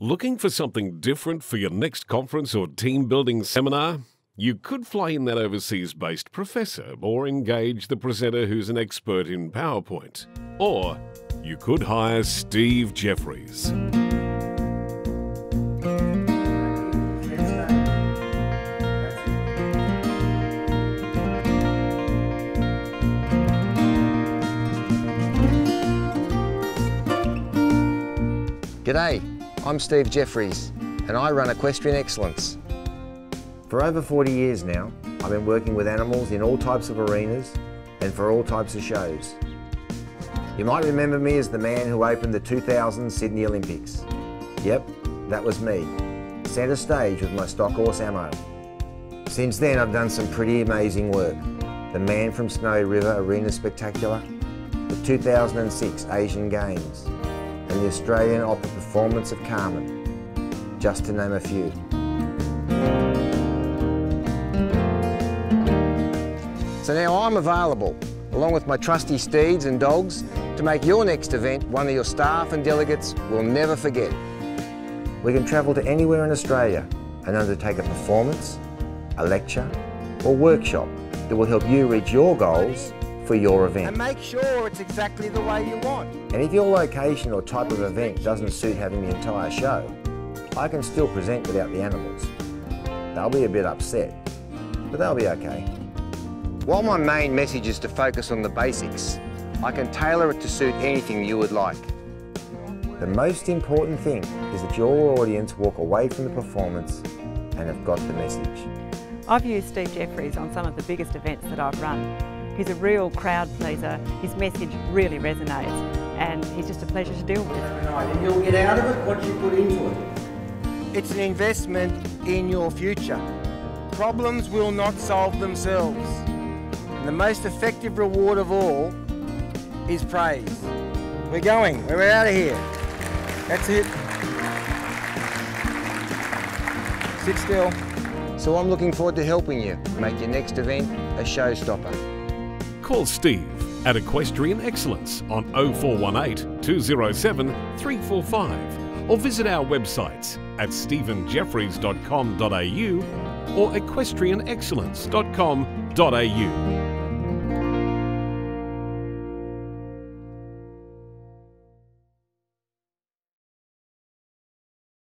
Looking for something different for your next conference or team building seminar? You could fly in that overseas based professor or engage the presenter who's an expert in PowerPoint. Or you could hire Steve Jefferys. G'day, I'm Steve Jefferys and I run Equestrian Excellence. For over 40 years now, I've been working with animals in all types of arenas and for all types of shows. You might remember me as the man who opened the 2000 Sydney Olympics. Yep, that was me, centre stage with my stock horse ammo. Since then I've done some pretty amazing work. The Man from Snowy River Arena Spectacular, the 2006 Asian Games, and the Australian Opera performance of Carmen, just to name a few. So now I'm available, along with my trusty steeds and dogs, to make your next event one of your staff and delegates will never forget. We can travel to anywhere in Australia and undertake a performance, a lecture or workshop that will help you reach your goals for your event. And make sure it's exactly the way you want. And if your location or type of event doesn't suit having the entire show, I can still present without the animals. They'll be a bit upset, but they'll be okay. While my main message is to focus on the basics, I can tailor it to suit anything you would like. The most important thing is that your audience walk away from the performance and have got the message. I've used Steve Jefferys on some of the biggest events that I've run. He's a real crowd pleaser, his message really resonates and he's just a pleasure to deal with. And you'll get out of it what you put into it. It's an investment in your future. Problems will not solve themselves. And the most effective reward of all is praise. We're going, we're out of here. That's it. Sit still. So I'm looking forward to helping you make your next event a showstopper. Call Steve at Equestrian Excellence on 0418 207 345 or visit our websites at stevenjefferys.com.au or equestrianexcellence.com.au.